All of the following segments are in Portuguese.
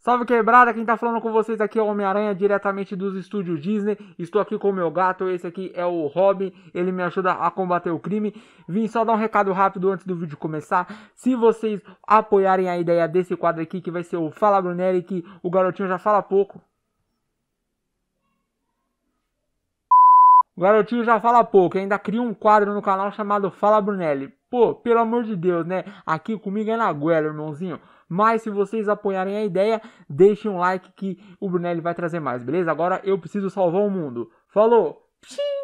Salve quebrada, quem tá falando com vocês aqui é o Homem-Aranha, diretamente dos estúdios Disney. Estou aqui com o meu gato, esse aqui é o Robin, ele me ajuda a combater o crime. Vim só dar um recado rápido antes do vídeo começar. Se vocês apoiarem a ideia desse quadro aqui, que vai ser o Fala Brunelli, que o garotinho já fala pouco. O garotinho já fala pouco, ainda cria um quadro no canal chamado Fala Brunelli. Pô, pelo amor de Deus, né? Aqui comigo é na goela, irmãozinho. Mas se vocês apoiarem a ideia, deixem um like que o Brunelli vai trazer mais, beleza? Agora eu preciso salvar o mundo. Falou! Psim!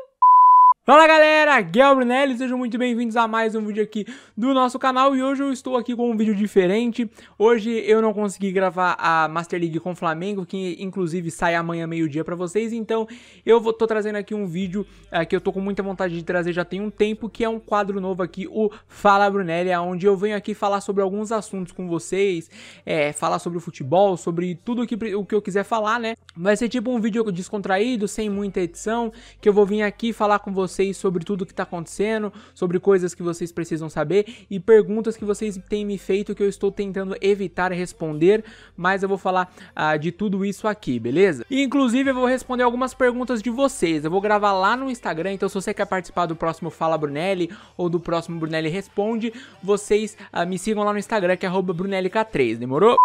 Fala galera, o Brunelli, sejam muito bem-vindos a mais um vídeo aqui do nosso canal e hoje eu estou aqui com um vídeo diferente. Hoje eu não consegui gravar a Master League com o Flamengo, que inclusive sai amanhã meio-dia para vocês, então eu vou, tô trazendo aqui um vídeo uh, que eu tô com muita vontade de trazer já tem um tempo, que é um quadro novo aqui, o Fala Brunelli, onde eu venho aqui falar sobre alguns assuntos com vocês, é, falar sobre o futebol, sobre tudo que, o que eu quiser falar, né? Vai ser tipo um vídeo descontraído, sem muita edição, que eu vou vir aqui falar com vocês vocês sobre tudo que está acontecendo, sobre coisas que vocês precisam saber e perguntas que vocês têm me feito que eu estou tentando evitar responder, mas eu vou falar uh, de tudo isso aqui, beleza? E, inclusive eu vou responder algumas perguntas de vocês, eu vou gravar lá no Instagram, então se você quer participar do próximo Fala Brunelli ou do próximo Brunelli Responde, vocês uh, me sigam lá no Instagram que é brunelliK3, demorou?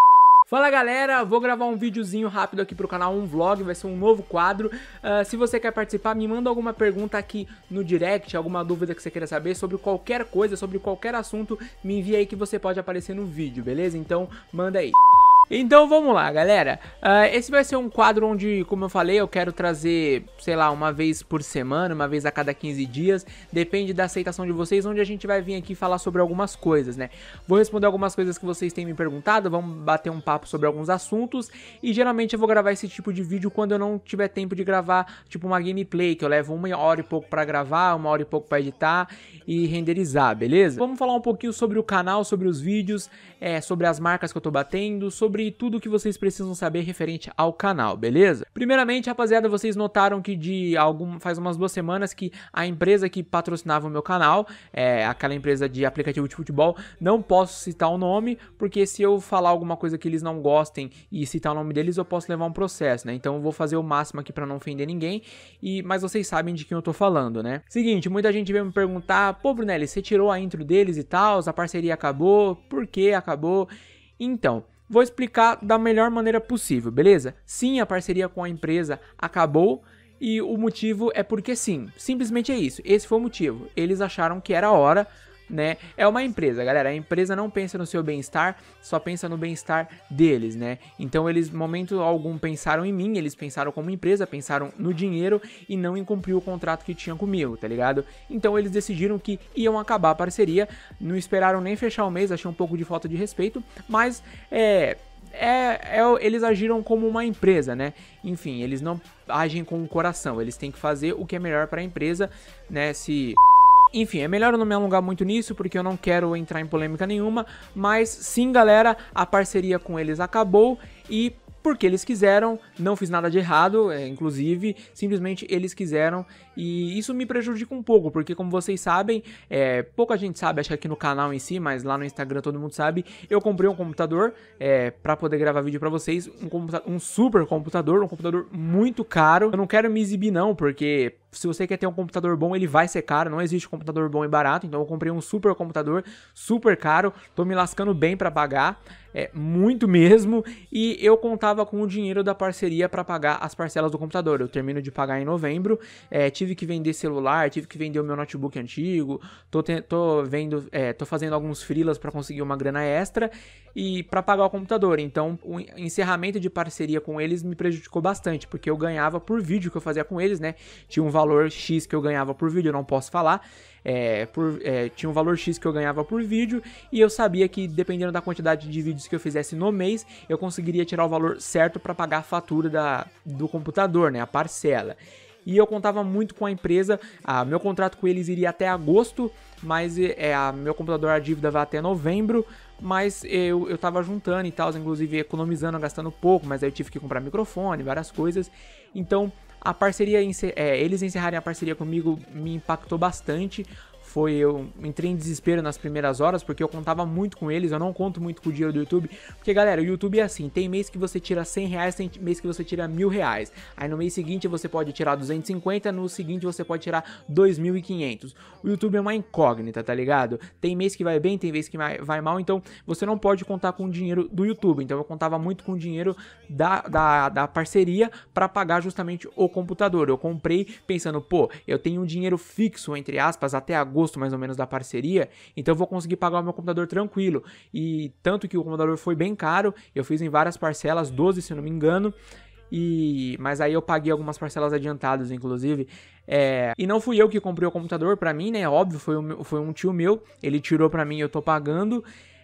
Fala galera, vou gravar um videozinho rápido aqui pro canal, um vlog, vai ser um novo quadro. Uh, se você quer participar, me manda alguma pergunta aqui no direct, alguma dúvida que você queira saber sobre qualquer coisa, sobre qualquer assunto, me envia aí que você pode aparecer no vídeo, beleza? Então, manda aí. Então vamos lá, galera. Uh, esse vai ser um quadro onde, como eu falei, eu quero trazer, sei lá, uma vez por semana, uma vez a cada 15 dias. Depende da aceitação de vocês, onde a gente vai vir aqui falar sobre algumas coisas, né? Vou responder algumas coisas que vocês têm me perguntado, vamos bater um papo sobre alguns assuntos. E geralmente eu vou gravar esse tipo de vídeo quando eu não tiver tempo de gravar, tipo uma gameplay, que eu levo uma hora e pouco para gravar, uma hora e pouco para editar e renderizar, beleza? Vamos falar um pouquinho sobre o canal, sobre os vídeos, é, sobre as marcas que eu tô batendo, sobre tudo o que vocês precisam saber referente ao canal, beleza? Primeiramente, rapaziada, vocês notaram que de algum faz umas duas semanas que a empresa que patrocinava o meu canal, é aquela empresa de aplicativo de futebol, não posso citar o nome, porque se eu falar alguma coisa que eles não gostem e citar o nome deles, eu posso levar um processo, né? Então eu vou fazer o máximo aqui para não ofender ninguém, e mas vocês sabem de quem eu tô falando, né? Seguinte, muita gente veio me perguntar, pô, Brunelli, você tirou a intro deles e tal, a parceria acabou, por que acabou? Então, Vou explicar da melhor maneira possível, beleza? Sim, a parceria com a empresa acabou e o motivo é porque sim. Simplesmente é isso. Esse foi o motivo. Eles acharam que era hora né? É uma empresa, galera. A empresa não pensa no seu bem-estar, só pensa no bem-estar deles, né? Então eles, momento algum, pensaram em mim, eles pensaram como empresa, pensaram no dinheiro e não em cumprir o contrato que tinham comigo, tá ligado? Então eles decidiram que iam acabar a parceria, não esperaram nem fechar o mês, achei um pouco de falta de respeito, mas é. É, é, eles agiram como uma empresa, né? Enfim, eles não agem com o coração, eles têm que fazer o que é melhor para a empresa, né? Se enfim, é melhor eu não me alongar muito nisso, porque eu não quero entrar em polêmica nenhuma. Mas sim, galera, a parceria com eles acabou e porque eles quiseram, não fiz nada de errado, é, inclusive, simplesmente eles quiseram e isso me prejudica um pouco, porque como vocês sabem, é, pouca gente sabe, acho que aqui no canal em si, mas lá no Instagram todo mundo sabe, eu comprei um computador é, para poder gravar vídeo para vocês, um, um super computador, um computador muito caro, eu não quero me exibir não, porque se você quer ter um computador bom, ele vai ser caro, não existe computador bom e barato, então eu comprei um super computador, super caro, tô me lascando bem para pagar, é, muito mesmo, e eu contava com o dinheiro da parceria para pagar as parcelas do computador. Eu termino de pagar em novembro, é, tive que vender celular, tive que vender o meu notebook antigo, tô, te, tô vendo, é, tô fazendo alguns freelas para conseguir uma grana extra e para pagar o computador. Então, o encerramento de parceria com eles me prejudicou bastante, porque eu ganhava por vídeo que eu fazia com eles, né? Tinha um valor X que eu ganhava por vídeo, eu não posso falar é, por, é, tinha um valor X que eu ganhava por vídeo e eu sabia que dependendo da quantidade de vídeos que eu fizesse no mês, eu conseguiria tirar o valor certo para pagar a fatura da, do computador, né, a parcela. E eu contava muito com a empresa, meu contrato com eles iria até agosto, mas é, a, meu computador, a dívida vai até novembro, mas eu, eu tava juntando e tal, inclusive economizando, gastando pouco, mas aí eu tive que comprar microfone, várias coisas. Então a parceria, é, eles encerrarem a parceria comigo me impactou bastante. Foi eu entrei em desespero nas primeiras horas porque eu contava muito com eles, eu não conto muito com o dinheiro do YouTube, porque galera, o YouTube é assim, tem mês que você tira 100 reais, tem mês que você tira mil reais, aí no mês seguinte você pode tirar 250, no seguinte você pode tirar 2.500. O YouTube é uma incógnita, tá ligado? Tem mês que vai bem, tem mês que vai, mal, então você não pode contar com o dinheiro do YouTube, então eu contava muito com o dinheiro da, da, da parceria para pagar justamente o computador. Eu comprei pensando, pô, eu tenho um dinheiro fixo, entre aspas, até agosto mais ou menos da parceria, então eu vou conseguir pagar o meu computador tranquilo. E tanto que o computador foi bem caro, eu fiz em várias parcelas, 12 se não me engano. E, mas aí eu paguei algumas parcelas adiantadas, inclusive. É, e não fui eu que comprei o computador para mim, né? Óbvio, foi, foi um tio meu. Ele tirou para mim, eu tô pagando.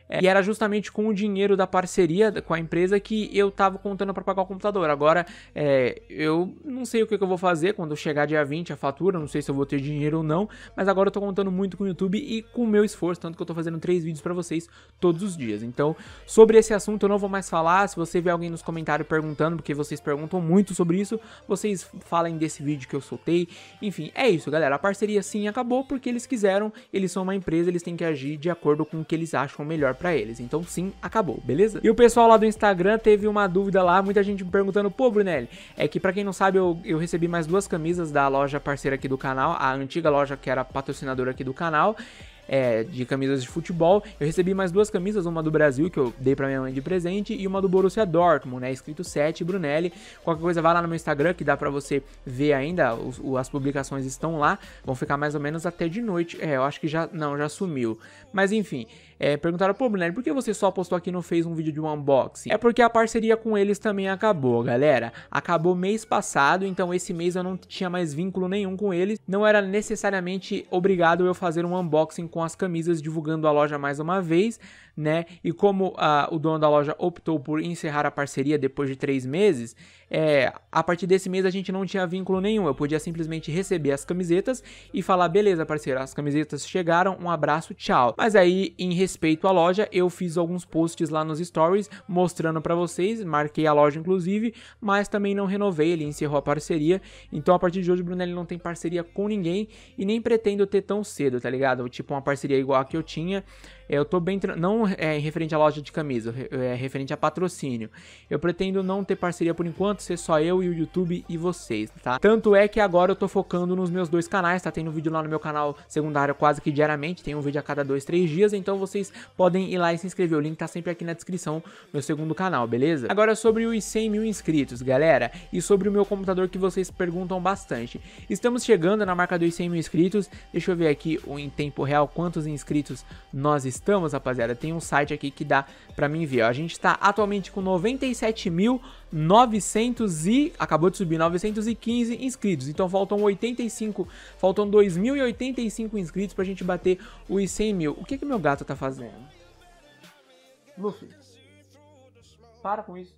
É, e era justamente com o dinheiro da parceria com a empresa que eu tava contando para pagar o computador. Agora, é, eu não sei o que, que, eu vou fazer quando chegar dia 20 a fatura, não sei se eu vou ter dinheiro ou não, mas agora eu tô contando muito com o YouTube e com o meu esforço, tanto que eu tô fazendo três vídeos para vocês todos os dias. Então, sobre esse assunto eu não vou mais falar. Se você vê alguém nos comentários perguntando, porque vocês perguntam muito sobre isso, vocês falem desse vídeo que eu soltei. Enfim, é isso, galera. A parceria sim acabou porque eles quiseram, eles são uma empresa, eles têm que agir de acordo com o que eles acham melhor para eles. Então sim, acabou, beleza? E o pessoal lá do Instagram teve uma dúvida lá, muita gente me perguntando, pô, Brunelli, é que para quem não sabe, eu, eu recebi mais duas camisas da loja parceira aqui do canal, a antiga loja que era patrocinadora aqui do canal é, de camisas de futebol. Eu recebi mais duas camisas, uma do Brasil, que eu dei pra minha mãe de presente, e uma do Borussia Dortmund, né? Escrito 7 Brunelli. Qualquer coisa, vai lá no meu Instagram, que dá pra você ver ainda. Os, as publicações estão lá. Vão ficar mais ou menos até de noite. É, eu acho que já. Não, já sumiu. Mas enfim. É, perguntaram, pô, Brunelli, por que você só postou aqui e não fez um vídeo de um unboxing? É porque a parceria com eles também acabou, galera. Acabou mês passado, então esse mês eu não tinha mais vínculo nenhum com eles. Não era necessariamente obrigado eu fazer um unboxing com as camisas divulgando a loja mais uma vez, né? E como uh, o dono da loja optou por encerrar a parceria depois de três meses, é, a partir desse mês a gente não tinha vínculo nenhum. Eu podia simplesmente receber as camisetas e falar: beleza, parceiro, as camisetas chegaram, um abraço, tchau. Mas aí, em respeito à loja, eu fiz alguns posts lá nos stories mostrando para vocês, marquei a loja inclusive, mas também não renovei, ele encerrou a parceria. Então a partir de hoje o Brunelli não tem parceria com ninguém e nem pretendo ter tão cedo, tá ligado? Tipo uma parceria igual a que eu tinha. Eu tô bem. Não é referente à loja de camisa, é referente a patrocínio. Eu pretendo não ter parceria por enquanto, ser só eu e o YouTube e vocês, tá? Tanto é que agora eu tô focando nos meus dois canais, tá tendo vídeo lá no meu canal secundário quase que diariamente, tem um vídeo a cada dois, três dias, então vocês podem ir lá e se inscrever. O link tá sempre aqui na descrição, meu segundo canal, beleza? Agora sobre os 100 mil inscritos, galera, e sobre o meu computador que vocês perguntam bastante. Estamos chegando na marca dos 100 mil inscritos, deixa eu ver aqui em tempo real quantos inscritos nós estamos estamos, rapaziada, tem um site aqui que dá pra mim ver. Ó. A gente está atualmente com 97.900 e... Acabou de subir, 915 inscritos. Então faltam 85... Faltam 2.085 inscritos pra gente bater os 100 mil. O que que meu gato tá fazendo? Luffy. Para com isso.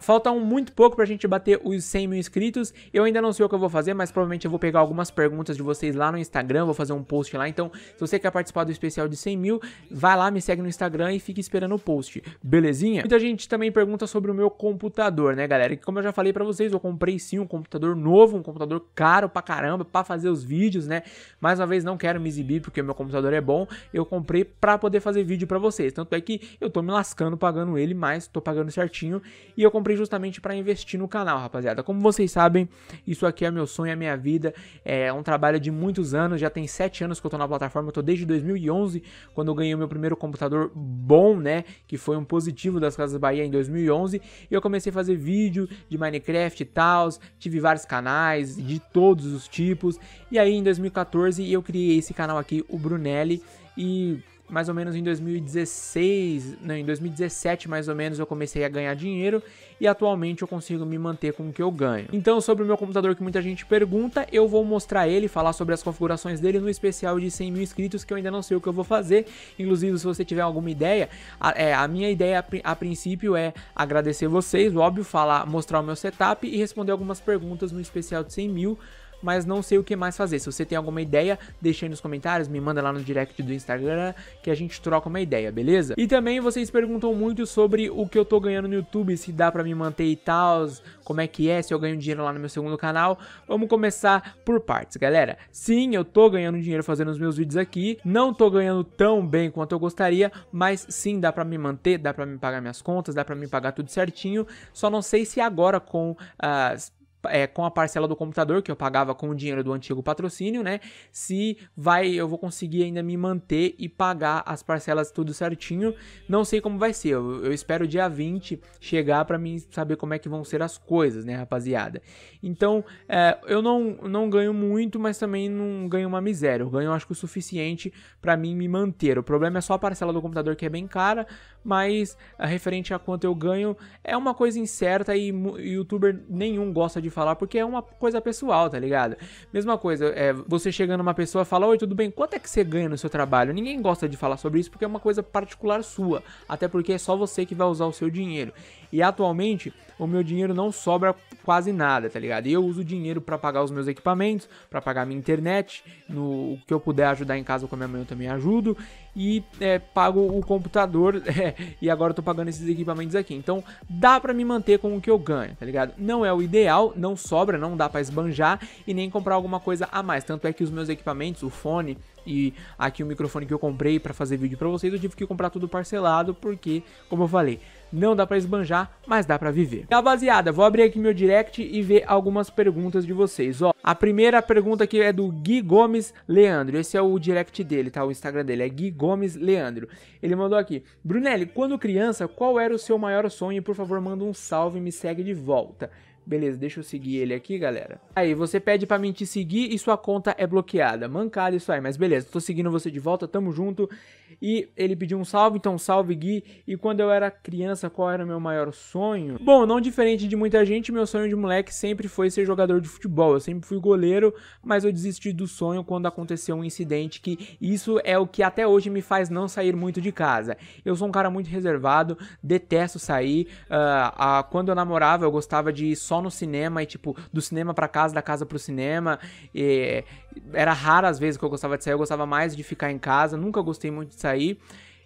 Faltam muito pouco pra gente bater os 100 mil inscritos. Eu ainda não sei o que eu vou fazer, mas provavelmente eu vou pegar algumas perguntas de vocês lá no Instagram. Vou fazer um post lá. Então, se você quer participar do especial de 100 mil, vai lá, me segue no Instagram e fique esperando o post. Belezinha? Muita gente também pergunta sobre o meu computador, né, galera? Que como eu já falei pra vocês, eu comprei sim um computador novo, um computador caro pra caramba, pra fazer os vídeos, né? Mais uma vez, não quero me exibir porque o meu computador é bom. Eu comprei pra poder fazer vídeo pra vocês. Tanto é que eu tô me lascando pagando ele, mas tô pagando certinho. E eu comprei comprei justamente para investir no canal, rapaziada. Como vocês sabem, isso aqui é meu sonho, é minha vida. É um trabalho de muitos anos, já tem 7 anos que eu tô na plataforma. Eu tô desde 2011, quando eu ganhei o meu primeiro computador bom, né? Que foi um positivo das Casas Bahia em 2011. E eu comecei a fazer vídeo de Minecraft e tal. Tive vários canais de todos os tipos. E aí em 2014 eu criei esse canal aqui, o Brunelli. E mais ou menos em 2016, não, em 2017 mais ou menos eu comecei a ganhar dinheiro e atualmente eu consigo me manter com o que eu ganho. Então, sobre o meu computador que muita gente pergunta, eu vou mostrar ele, falar sobre as configurações dele no especial de 100 mil inscritos que eu ainda não sei o que eu vou fazer. Inclusive, se você tiver alguma ideia, a, é, a minha ideia a, a princípio é agradecer vocês, óbvio, falar, mostrar o meu setup e responder algumas perguntas no especial de 100 mil mas não sei o que mais fazer. Se você tem alguma ideia, deixa aí nos comentários, me manda lá no direct do Instagram que a gente troca uma ideia, beleza? E também vocês perguntam muito sobre o que eu tô ganhando no YouTube, se dá para me manter e tal, como é que é, se eu ganho dinheiro lá no meu segundo canal. Vamos começar por partes, galera. Sim, eu tô ganhando dinheiro fazendo os meus vídeos aqui, não tô ganhando tão bem quanto eu gostaria, mas sim dá para me manter, dá para me pagar minhas contas, dá para me pagar tudo certinho. Só não sei se agora com as é, com a parcela do computador que eu pagava com o dinheiro do antigo patrocínio, né? Se vai, eu vou conseguir ainda me manter e pagar as parcelas tudo certinho. Não sei como vai ser. Eu, eu espero dia 20 chegar para mim saber como é que vão ser as coisas, né, rapaziada? Então, é, eu não, não ganho muito, mas também não ganho uma miséria. Eu ganho, acho que o suficiente para mim me manter. O problema é só a parcela do computador que é bem cara, mas referente a quanto eu ganho é uma coisa incerta e youtuber nenhum gosta de falar porque é uma coisa pessoal, tá ligado? Mesma coisa, é, você chegando uma pessoa e fala: Oi, tudo bem? Quanto é que você ganha no seu trabalho? Ninguém gosta de falar sobre isso porque é uma coisa particular sua, até porque é só você que vai usar o seu dinheiro. E atualmente o meu dinheiro não sobra quase nada, tá ligado? E eu uso dinheiro para pagar os meus equipamentos, para pagar minha internet, no o que eu puder ajudar em casa com a minha mãe eu também ajudo e é, pago o computador é, e agora eu tô pagando esses equipamentos aqui. Então dá para me manter com o que eu ganho, tá ligado? Não é o ideal, não sobra, não dá para esbanjar e nem comprar alguma coisa a mais. Tanto é que os meus equipamentos, o fone e aqui o microfone que eu comprei para fazer vídeo para vocês, eu tive que comprar tudo parcelado porque, como eu falei, não dá para esbanjar, mas dá para viver. Rapaziada, vou abrir aqui meu direct e ver algumas perguntas de vocês. Ó, a primeira pergunta aqui é do Gui Gomes Leandro. Esse é o direct dele, tá? O Instagram dele é Gui Gomes Leandro. Ele mandou aqui: Brunelli, quando criança, qual era o seu maior sonho? Por favor, manda um salve e me segue de volta. Beleza, deixa eu seguir ele aqui, galera. Aí, você pede pra mim te seguir e sua conta é bloqueada. Mancada isso aí, mas beleza, tô seguindo você de volta, tamo junto. E ele pediu um salve, então salve Gui. E quando eu era criança, qual era o meu maior sonho? Bom, não diferente de muita gente, meu sonho de moleque sempre foi ser jogador de futebol. Eu sempre fui goleiro, mas eu desisti do sonho quando aconteceu um incidente que isso é o que até hoje me faz não sair muito de casa. Eu sou um cara muito reservado, detesto sair. Uh, uh, quando eu namorava, eu gostava de ir no cinema e, tipo, do cinema para casa, da casa pro cinema. E era raro as vezes que eu gostava de sair, eu gostava mais de ficar em casa, nunca gostei muito de sair.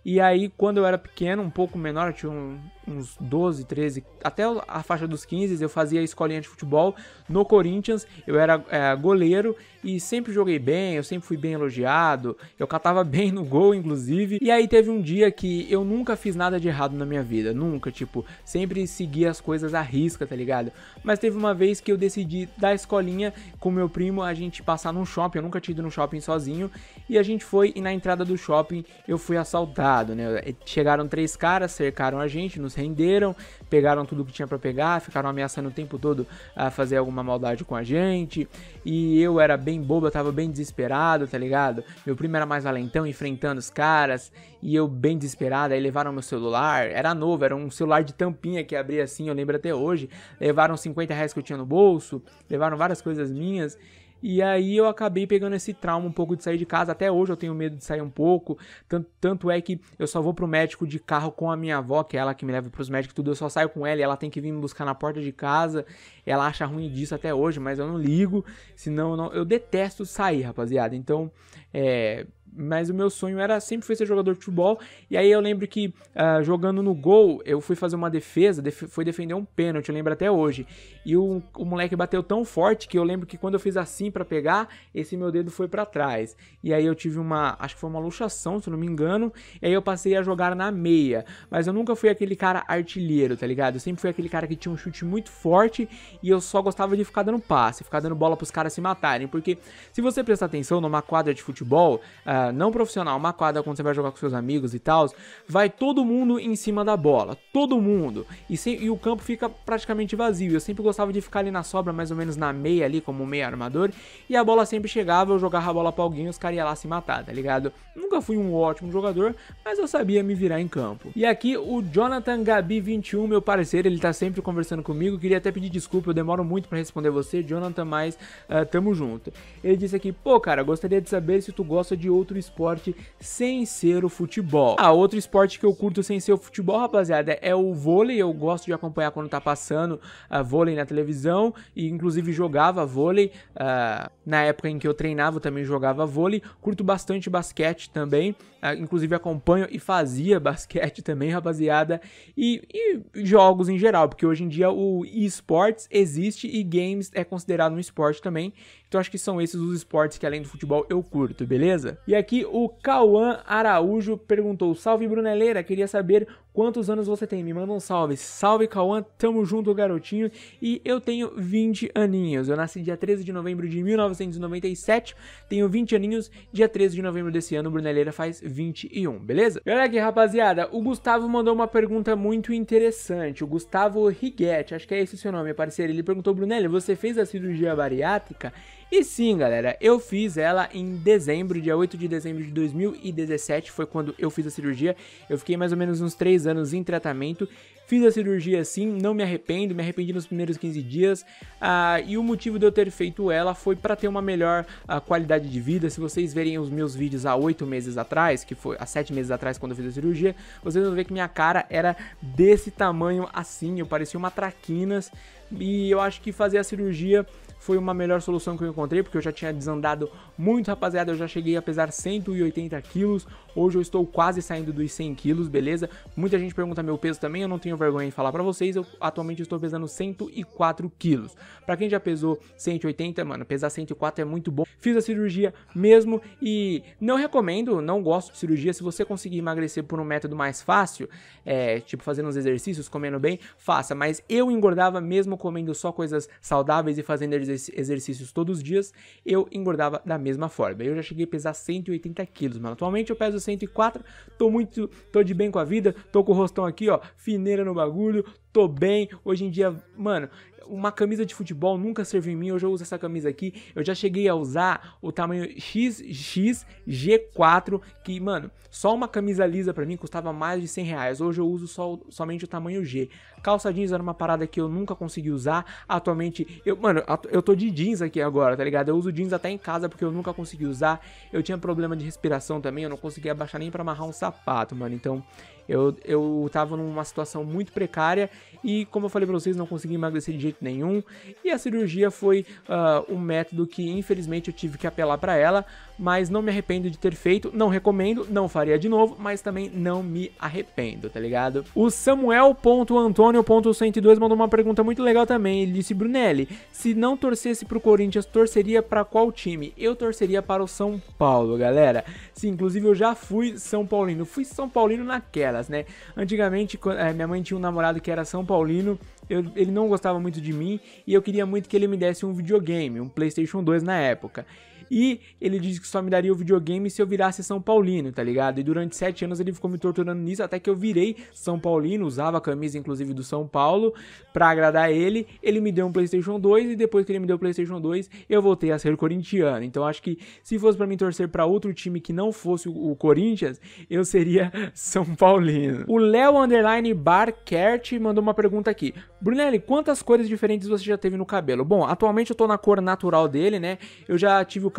E aí, quando eu era pequeno, um pouco menor, eu tinha um, uns 12, 13, até a faixa dos 15, eu fazia escolinha de futebol no Corinthians. Eu era é, goleiro e sempre joguei bem, eu sempre fui bem elogiado, eu catava bem no gol, inclusive. E aí teve um dia que eu nunca fiz nada de errado na minha vida, nunca, tipo, sempre segui as coisas à risca, tá ligado? Mas teve uma vez que eu decidi da escolinha com meu primo a gente passar num shopping, eu nunca tinha ido no shopping sozinho, e a gente foi e na entrada do shopping eu fui assaltado, né? Chegaram três caras, cercaram a gente, nos renderam, pegaram tudo que tinha para pegar, ficaram ameaçando o tempo todo a fazer alguma maldade com a gente, e eu era bem bobo, eu tava bem desesperado, tá ligado? Meu primo era mais valentão, enfrentando os caras, e eu bem desesperado, aí levaram meu celular, era novo, era um celular de tampinha que abria assim, eu lembro até hoje, levaram 50 reais que eu tinha no bolso, levaram várias coisas minhas, e aí eu acabei pegando esse trauma um pouco de sair de casa. Até hoje eu tenho medo de sair um pouco. Tanto, tanto é que eu só vou pro médico de carro com a minha avó, que é ela que me leva pros médicos tudo. Eu só saio com ela e ela tem que vir me buscar na porta de casa. Ela acha ruim disso até hoje, mas eu não ligo. Senão eu, não, eu detesto sair, rapaziada. Então, é mas o meu sonho era sempre foi ser jogador de futebol. E aí eu lembro que uh, jogando no gol, eu fui fazer uma defesa, def foi defender um pênalti, eu lembro até hoje. E o, o moleque bateu tão forte que eu lembro que quando eu fiz assim para pegar, esse meu dedo foi para trás. E aí eu tive uma, acho que foi uma luxação, se não me engano. E aí eu passei a jogar na meia. Mas eu nunca fui aquele cara artilheiro, tá ligado? Eu sempre fui aquele cara que tinha um chute muito forte e eu só gostava de ficar dando passe, ficar dando bola pros caras se matarem. Porque se você prestar atenção numa quadra de futebol, uh, não profissional, uma quadra quando você vai jogar com seus amigos e tal, vai todo mundo em cima da bola, todo mundo. E, sem, e o campo fica praticamente vazio. Eu sempre gostava de ficar ali na sobra, mais ou menos na meia ali, como meia armador, e a bola sempre chegava, eu jogava a bola pra alguém e os caras iam lá se matar, tá ligado? Nunca fui um ótimo jogador, mas eu sabia me virar em campo. E aqui o Jonathan Gabi 21, meu parceiro, ele tá sempre conversando comigo, queria até pedir desculpa, eu demoro muito para responder você, Jonathan, mas uh, tamo junto. Ele disse aqui, pô cara, gostaria de saber se tu gosta de outro outro esporte sem ser o futebol. Ah, outro esporte que eu curto sem ser o futebol, rapaziada, é o vôlei. Eu gosto de acompanhar quando tá passando uh, vôlei na televisão e inclusive jogava vôlei. Uh, na época em que eu treinava, eu também jogava vôlei. Curto bastante basquete também. Uh, inclusive acompanho e fazia basquete também, rapaziada. E, e jogos em geral, porque hoje em dia o esportes existe e games é considerado um esporte também. Então acho que são esses os esportes que além do futebol eu curto, beleza? E aqui o Cauã Araújo perguntou: Salve Bruneleira, queria saber quantos anos você tem? Me manda um salve. Salve Cauã, tamo junto, garotinho. E eu tenho 20 aninhos. Eu nasci dia 13 de novembro de 1997, tenho 20 aninhos. Dia 13 de novembro desse ano, Bruneleira faz 21, beleza? E olha aqui, rapaziada, o Gustavo mandou uma pergunta muito interessante. O Gustavo Riguete, acho que é esse o seu nome, parceiro. Ele perguntou: Brunelli, você fez a cirurgia bariátrica? E sim, galera, eu fiz ela em dezembro, dia 8 de dezembro de 2017, foi quando eu fiz a cirurgia. Eu fiquei mais ou menos uns 3 anos em tratamento. Fiz a cirurgia sim, não me arrependo, me arrependi nos primeiros 15 dias. Uh, e o motivo de eu ter feito ela foi para ter uma melhor uh, qualidade de vida. Se vocês verem os meus vídeos há 8 meses atrás, que foi há 7 meses atrás quando eu fiz a cirurgia, vocês vão ver que minha cara era desse tamanho assim, eu parecia uma traquinas. E eu acho que fazer a cirurgia foi uma melhor solução que eu encontrei, porque eu já tinha desandado muito, rapaziada. Eu já cheguei a pesar 180 quilos. Hoje eu estou quase saindo dos 100 quilos, beleza? Muita gente pergunta meu peso também, eu não tenho vergonha em falar pra vocês. Eu atualmente estou pesando 104 quilos. Pra quem já pesou 180, mano, pesar 104 é muito bom. Fiz a cirurgia mesmo e não recomendo, não gosto de cirurgia. Se você conseguir emagrecer por um método mais fácil, é, tipo fazendo uns exercícios, comendo bem, faça. Mas eu engordava mesmo comendo só coisas saudáveis e fazendo exercícios exercícios todos os dias, eu engordava da mesma forma. Eu já cheguei a pesar 180 quilos, mano. Atualmente eu peso 104, tô muito, tô de bem com a vida, tô com o rostão aqui, ó, fineira no bagulho, tô bem. Hoje em dia, mano, uma camisa de futebol nunca serviu em mim, hoje eu uso essa camisa aqui. Eu já cheguei a usar o tamanho XXG4, que, mano, só uma camisa lisa para mim custava mais de 100 reais. Hoje eu uso só, somente o tamanho G. Calça jeans era uma parada que eu nunca consegui usar. Atualmente, eu, mano, eu tô de jeans aqui agora, tá ligado? Eu uso jeans até em casa porque eu nunca consegui usar. Eu tinha problema de respiração também, eu não conseguia abaixar nem para amarrar um sapato, mano. Então, eu, eu tava numa situação muito precária e, como eu falei pra vocês, não consegui emagrecer de jeito nenhum. E a cirurgia foi uh, um método que, infelizmente, eu tive que apelar para ela, mas não me arrependo de ter feito. Não recomendo, não faria de novo, mas também não me arrependo, tá ligado? O Samuel.antônio.102 mandou uma pergunta muito legal também. Ele disse: Brunelli, se não torcesse pro Corinthians, torceria para qual time? Eu torceria para o São Paulo, galera. Sim, inclusive eu já fui São Paulino. Fui São Paulino naquelas, né? Antigamente, eh, minha mãe tinha um namorado que era São Paulino. Eu, ele não gostava muito de mim e eu queria muito que ele me desse um videogame, um PlayStation 2 na época. E ele disse que só me daria o videogame se eu virasse São Paulino, tá ligado? E durante sete anos ele ficou me torturando nisso até que eu virei São Paulino, usava a camisa inclusive do São Paulo pra agradar ele. Ele me deu um PlayStation 2 e depois que ele me deu o PlayStation 2 eu voltei a ser corintiano. Então acho que se fosse para mim torcer para outro time que não fosse o Corinthians, eu seria São Paulino. O Léo Underline Barkert mandou uma pergunta aqui. Brunelli, quantas cores diferentes você já teve no cabelo? Bom, atualmente eu tô na cor natural dele, né? Eu já tive o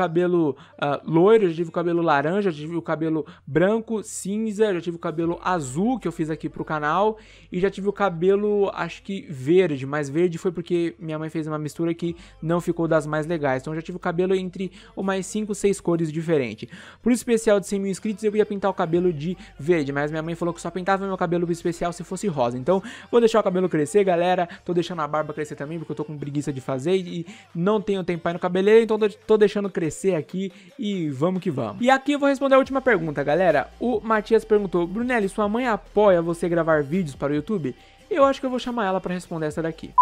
uh, loiro, já tive o cabelo laranja, já tive o cabelo branco, cinza, já tive o cabelo azul que eu fiz aqui pro canal e já tive o cabelo, acho que verde, mas verde foi porque minha mãe fez uma mistura que não ficou das mais legais. Então já tive o cabelo entre umas 5, 6 cores diferentes. Pro especial de 100 mil inscritos eu ia pintar o cabelo de verde, mas minha mãe falou que só pintava meu cabelo especial se fosse rosa. Então vou deixar o cabelo crescer, galera. Tô deixando a barba crescer também porque eu tô com preguiça de fazer e não tenho tempo aí no cabeleireiro, então tô deixando crescer crescer aqui e vamos que vamos. E aqui eu vou responder a última pergunta, galera. O Matias perguntou: Brunelli, sua mãe apoia você gravar vídeos para o YouTube? Eu acho que eu vou chamar ela para responder essa daqui.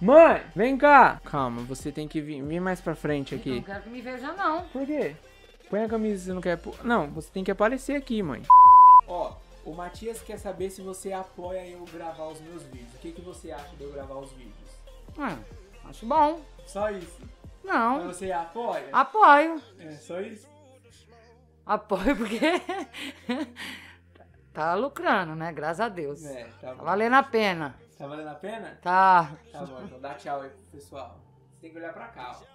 Mãe, vem cá. Calma, você tem que vir, vir mais pra frente aqui. Eu não quero que me veja, não. Por quê? Põe a camisa, você não quer... Não, você tem que aparecer aqui, mãe. Ó, o Matias quer saber se você apoia eu gravar os meus vídeos. O que, que você acha de eu gravar os vídeos? Ah, acho bom. Só isso? Não. Mas você apoia? Apoio. É, só isso? Apoio porque tá lucrando, né? Graças a Deus. É, tá, tá valendo a pena. Tá valendo a pena? Tá. Tá bom, então dá tchau aí pro pessoal. Você tem que olhar pra cá, ó.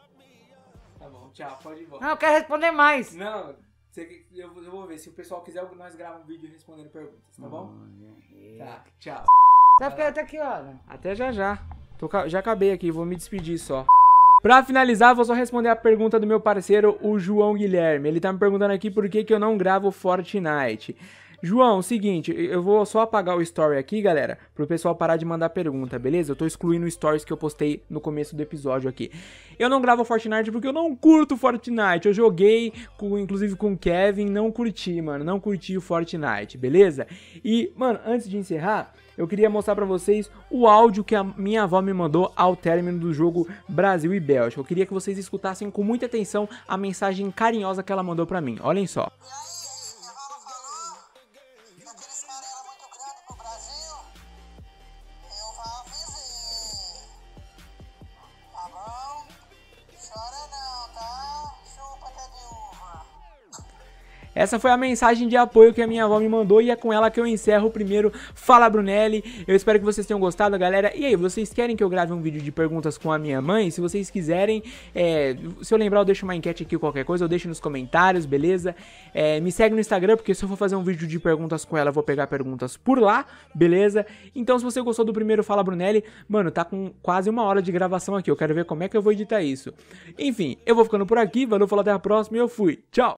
Tá bom, tchau, pode ir embora. Não, eu quero responder mais. Não, Você- eu, eu vou ver. Se o pessoal quiser, nós gravamos um vídeo respondendo perguntas, tá bom? Tá, tchau. Você vai ficar até que hora? Até já já. Tô já acabei aqui, vou me despedir só. Pra finalizar, vou só responder a pergunta do meu parceiro, o João Guilherme. Ele tá me perguntando aqui por que, que eu não gravo Fortnite. João, seguinte, eu vou só apagar o story aqui, galera, pro pessoal parar de mandar pergunta, beleza? Eu tô excluindo stories que eu postei no começo do episódio aqui. Eu não gravo Fortnite porque eu não curto Fortnite. Eu joguei, com, inclusive com o Kevin, não curti, mano. Não curti o Fortnite, beleza? E, mano, antes de encerrar, eu queria mostrar pra vocês o áudio que a minha avó me mandou ao término do jogo Brasil e Bélgica. Eu queria que vocês escutassem com muita atenção a mensagem carinhosa que ela mandou pra mim. Olhem só. E Essa foi a mensagem de apoio que a minha avó me mandou e é com ela que eu encerro o primeiro Fala Brunelli. Eu espero que vocês tenham gostado, galera. E aí, vocês querem que eu grave um vídeo de perguntas com a minha mãe? Se vocês quiserem, é, se eu lembrar, eu deixo uma enquete aqui, qualquer coisa, eu deixo nos comentários, beleza? É, me segue no Instagram, porque se eu for fazer um vídeo de perguntas com ela, eu vou pegar perguntas por lá, beleza? Então, se você gostou do primeiro Fala Brunelli, mano, tá com quase uma hora de gravação aqui. Eu quero ver como é que eu vou editar isso. Enfim, eu vou ficando por aqui. Valeu, falou, até a próxima e eu fui. Tchau!